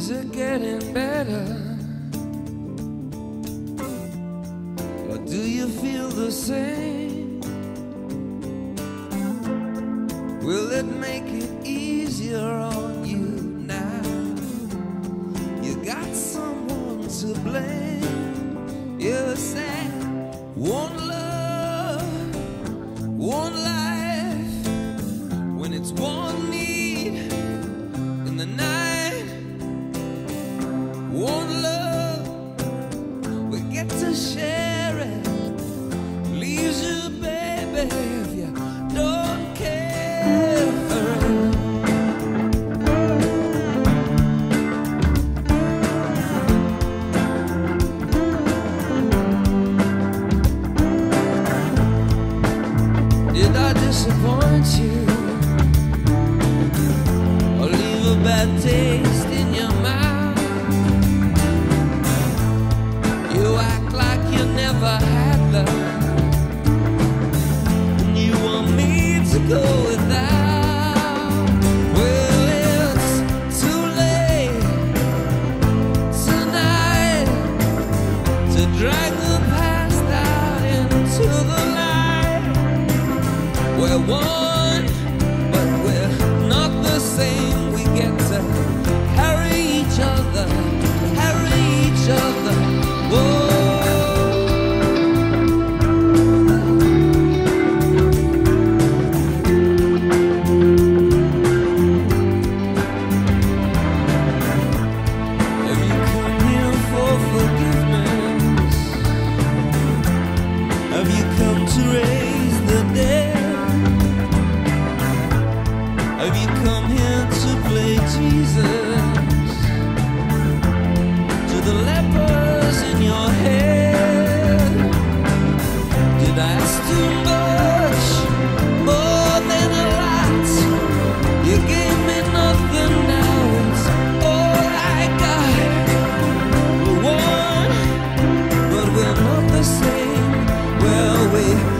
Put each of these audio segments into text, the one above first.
Is it getting better? Or do you feel the same? Don't care. disappoint you or leave a bad taste. away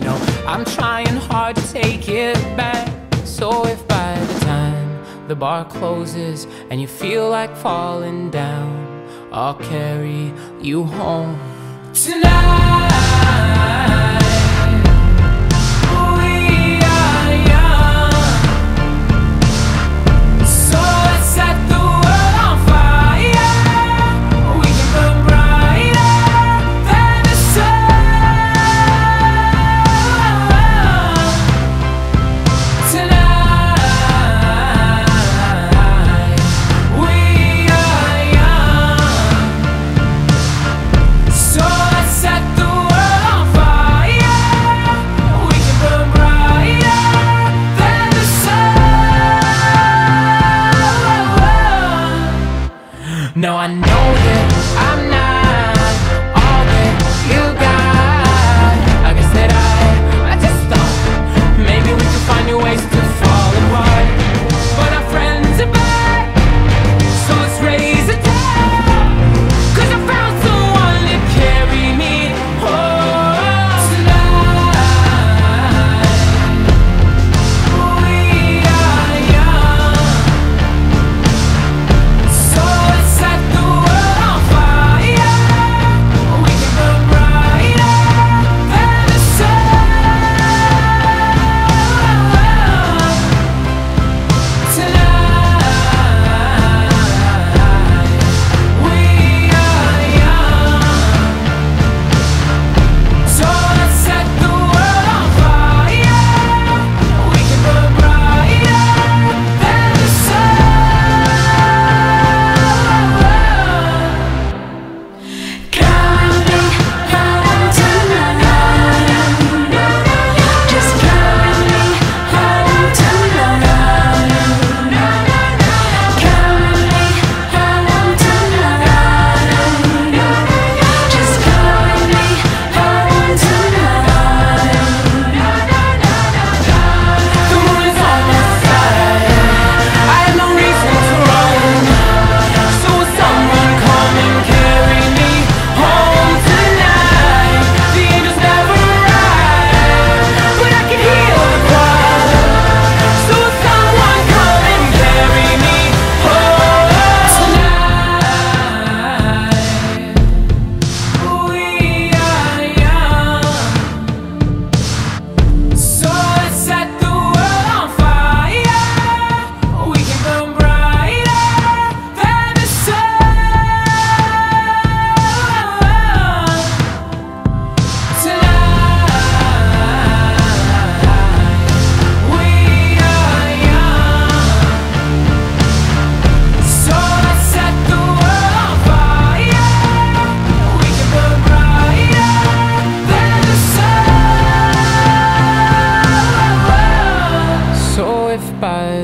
you know I'm trying hard to take it back. So if by the time the bar closes And you feel like falling down I'll carry you home Tonight. know that I'm not